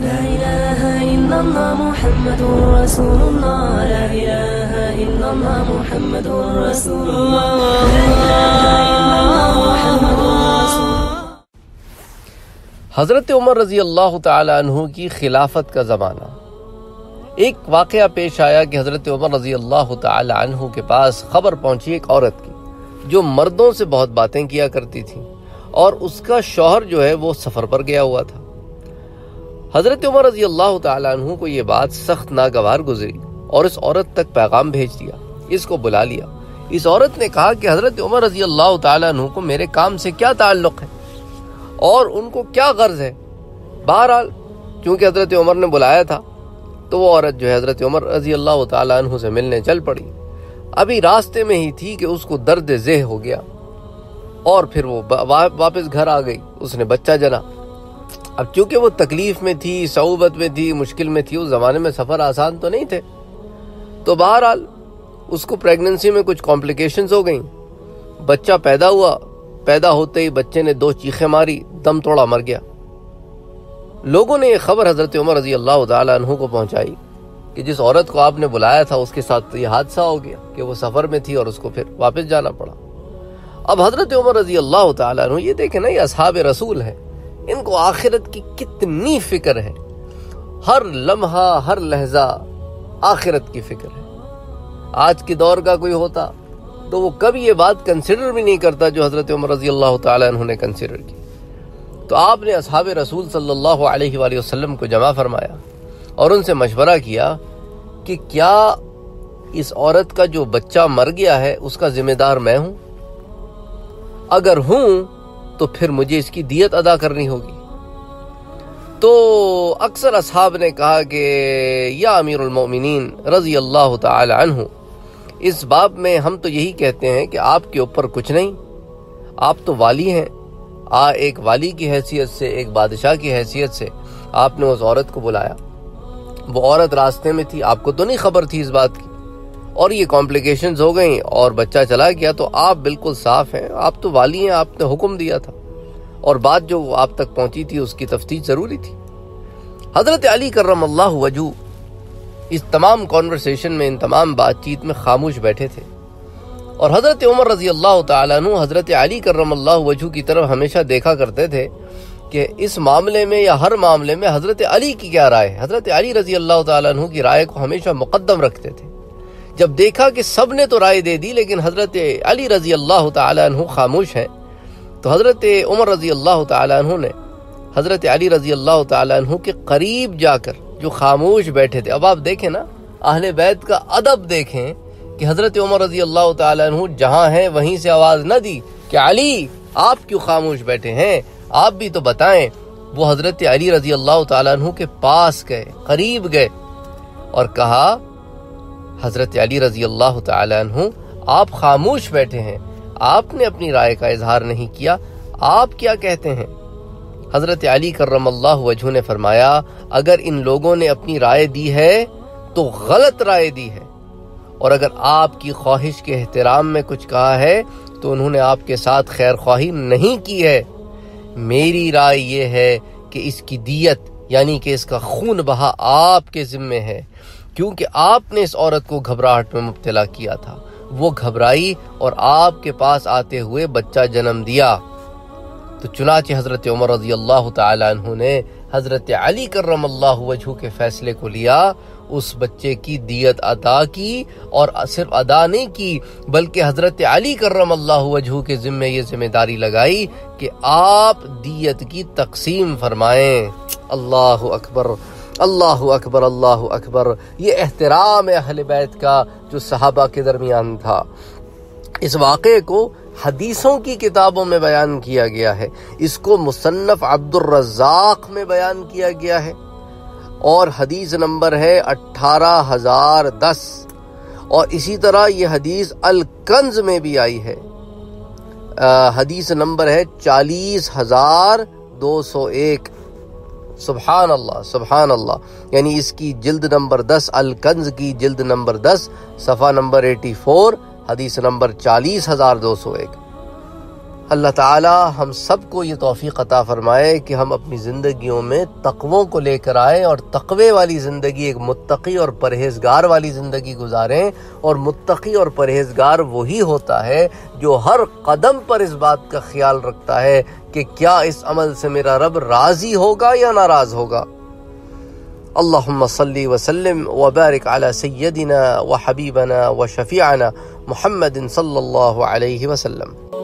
لا إله إلا الله محمد رسول الله. لا إله إلا الله محمد رسول الله. حضرت عمر رضی اللہ تعالی عنہ کی خلافت کا زمانہ. ایک واقعہ پیش آیا کہ حضرت عمر رضی اللہ تعالی عنہ کے پاس خبر پہنچی ایک عورت کی، جو مردوں سے بہت باتیں کیا کرتی تھی، اور اس کا شوہر جو ہے وہ سفر پر گیا ہوا تھا۔ حضرت عمر رضی اللہ تعالی عنہ کو یہ بات سخت ناگوار گزری اور اس عورت تک پیغام بھیج دیا، اس کو بلا لیا۔ اس عورت نے کہا کہ حضرت عمر رضی اللہ تعالی عنہ کو میرے کام سے کیا تعلق ہے؟ اور ان کو کیا غرض ہے؟ بہرحال، چونکہ حضرت عمر نے بلایا تھا، تو وہ عورت جو ہے حضرت عمر رضی اللہ تعالیٰ عنہ سے ملنے چل پڑی۔ ابھی راستے میں ہی تھی کہ اس کو درد ذہ ہو گیا اور پھر وہ واپس گھر آ گئی۔ اس نے بچہ جنا۔ اب چونکہ وہ تکلیف میں تھی، صعوبت میں تھی، مشکل میں تھی، اس زمانے میں سفر آسان تو نہیں تھے۔ تو بہرحال، اس کو پریگننسی میں کچھ کمپلیکیشنز ہو گئیں۔ بچہ پیدا ہوا، پیدا ہوتے ہی بچے نے دو چیخیں ماری، دم توڑا مر گیا۔ لوگوں نے یہ خبر حضرت عمر رضی اللہ تعالیٰ عنہ کو پہنچائی کہ جس عورت کو آپ نے بلایا تھا، اس کے ساتھ یہ حادثہ ہو گیا کہ وہ سفر میں تھی اور اس کو پھر واپس جانا پڑا۔ اب حضرت عمر رضی اللہ تعالیٰ عنہ، یہ دیکھیں نا، یہ اصحاب رسول ہے ان کو آخرت کی کتنی فکر ہے؟ ہر لمحہ، ہر لہجہ آخرت کی فکر ہے۔ آج کے دور کا کوئی ہوتا تو وہ کبھی یہ بات کنسیڈر بھی نہیں کرتا جو حضرت عمر رضی اللہ تعالیٰ عنہ نے کنسیڈر کی۔ تو آپ نے اصحاب رسول صلی اللہ علیہ وآلہ وسلم کو جمع فرمایا اور ان سے مشورہ کیا کہ کیا اس عورت کا جو بچہ مر گیا ہے، اس کا ذمہ دار میں ہوں؟ اگر ہوں تو پھر مجھے اس کی دیت ادا کرنی ہوگی۔ تو اکثر اصحاب نے کہا کہ یا امیر المومنین رضی اللہ تعالی عنہ، اس باب میں ہم تو یہی کہتے ہیں کہ آپ کے اوپر کچھ نہیں، آپ تو والی ہیں۔ آ، ایک والی کی حیثیت سے، ایک بادشاہ کی حیثیت سے آپ نے اس عورت کو بلایا۔ وہ عورت راستے میں تھی، آپ کو تو نہیں خبر تھی اس بات کی۔ اور یہ کمپلیکیشنز ہو گئیں اور بچہ چلا گیا تو آپ بالکل صاف ہیں۔ آپ تو والی ہیں، آپ نے حکم دیا تھا۔ اور بات جو آپ تک پہنچی تھی، اس کی تفتیش ضروری تھی۔ حضرت علی کرم اللہ وجو اس تمام کانورسیشن میں، ان تمام بات چیت میں خاموش بیٹھے تھے۔ اور حضرت عمر رضی اللہ تعالیٰ عنہ، حضرت علی کرم اللہ وجو کی طرف ہمیشہ دیکھا کرتے تھے کہ اس معاملے میں یا ہر معاملے میں حضرت علی کی کیا رائے حضرت علی رضی اللہ تعالیٰ عنہ کی رائے کو ہمیشہ مقدم رکھتے تھے۔ جب دیکھا کہ سب نے تو رائے دے دی لیکن حضرت علی رضی اللہ تعالیٰ عنہ خاموش ہیں تو حضرت عمر رضی اللہ تعالیٰ عنہ نے حضرت علی رضی اللہ تعالیٰ عنہ کے قریب جا کر جو خاموش بیٹھے تھے، اب آپ دیکھیں نا، اہل بیت کا ادب دیکھیں کہ حضرت عمر رضی اللہ تعالیٰ عنہ جہاں ہیں وہیں سے آواز نہ دی کہ علی، آپ کیوں خاموش بیٹھے ہیں؟ آپ بھی تو بتائیں، وہ حضرت علی رضی اللہ تعالیٰ عنہ کے پاس گئے، قریب گئے اور کہا حضرت علی رضی اللہ تعالیٰ عنہ، آپ خاموش بیٹھے ہیں۔ آپ نے اپنی رائے کا اظہار نہیں کیا۔ آپ کیا کہتے ہیں؟ حضرت علی کرم اللہ وجہ نے فرمایا، اگر ان لوگوں نے اپنی رائے دی ہے تو غلط رائے دی ہے۔ اور اگر آپ کی خواہش کے احترام میں کچھ کہا ہے تو انہوں نے آپ کے ساتھ خیر خواہی نہیں کی ہے۔ میری رائے یہ ہے کہ اس کی دیت یعنی کہ اس کا خون بہا آپ کے ذمے ہے۔ کیونکہ آپ نے اس عورت کو گھبراہٹ میں مبتلا کیا تھا۔ وہ گھبرائی اور آپ کے پاس آتے ہوئے بچہ جنم دیا۔ تو چنانچہ حضرت عمر رضی اللہ تعالیٰ عنہ نے حضرت علی کرم اللہ وجہ کے فیصلے کو لیا۔ اس بچے کی دیت ادا کی اور صرف ادا نہیں کی، بلکہ حضرت علی کرم اللہ وجہ کے ذمے یہ ذمہ داری لگائی کہ آپ دیت کی تقسیم فرمائیں۔ اللہ اکبر۔ اللہ اکبر اللہ اکبر یہ احترام اہل بیت کا جو صحابہ کے درمیان تھا۔ اس واقعے کو حدیثوں کی کتابوں میں بیان کیا گیا ہے۔ اس کو مصنف عبد الرزاق میں بیان کیا گیا ہے۔ اور حدیث نمبر ہے اٹھارہ ہزار دس۔ اور اسی طرح یہ حدیث الکنز میں بھی آئی ہے۔ حدیث نمبر ہے چالیس ہزار دو سو ایک۔ سبحان اللہ سبحان اللہ یعنی اس کی جلد نمبر دس، الکنز کی جلد نمبر دس، صفحہ نمبر ایٹی فور، حدیث نمبر چالیس ہزار دو سو ایک۔ اللہ تعالی ہم سب کو یہ توفیق عطا فرمائے کہ ہم اپنی زندگیوں میں تقووں کو لے کر آئیں اور تقوی والی زندگی، ایک متقی اور پرہیزگار والی زندگی گزاریں اور متقی اور پرہیزگار وہی ہوتا ہے جو ہر قدم پر اس بات کا خیال رکھتا ہے کہ کیا اس عمل سے میرا رب راضی ہوگا یا ناراض ہوگا۔ اللهم صل وسلم وبارك على سيدنا وحبيبنا وشفيعنا محمد صلى الله عليه وسلم۔